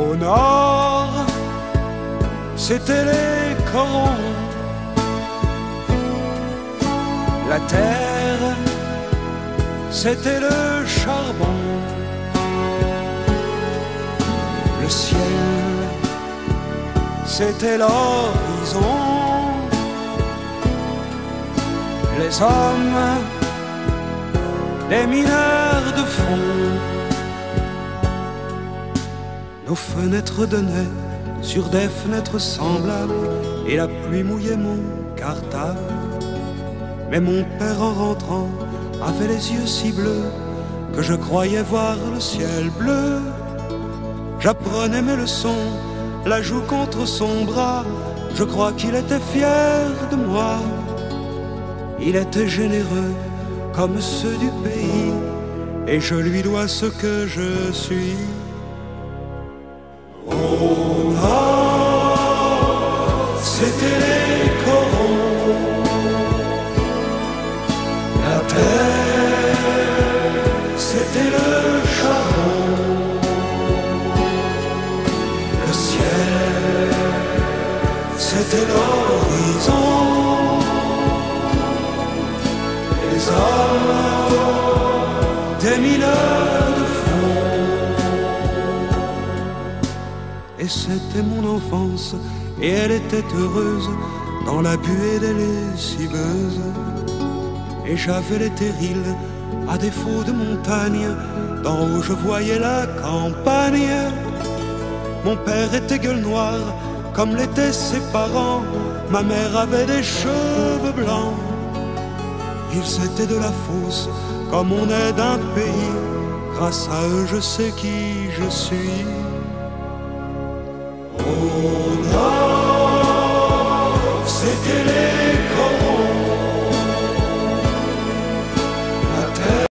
Au nord, c'était les corons. La terre, c'était le charbon. Le ciel, c'était l'horizon. Les hommes, les mineurs Nos fenêtres donnaient sur des fenêtres semblables et la pluie mouillait mon cartable. Mais mon père en rentrant avait les yeux si bleus que je croyais voir le ciel bleu. J'apprenais mes leçons, la joue contre son bras, je crois qu'il était fier de moi. Il était généreux comme ceux du pays, et je lui dois ce que je suis. Au nord, c'était les corons, la terre, c'était le charbon, le ciel, c'était l'horizon. Les hommes, des mineurs Et c'était mon enfance, et elle était heureuse dans la buée des lessiveuses. Et j'avais les terrils, à défaut de montagne, d'en haut je voyais la campagne. Mon père était gueule noire, comme l'étaient ses parents. Ma mère avait des cheveux blancs. Ils étaient de la fosse, comme on est d'un pays. Grâce à eux, je sais qui je suis. Au nord,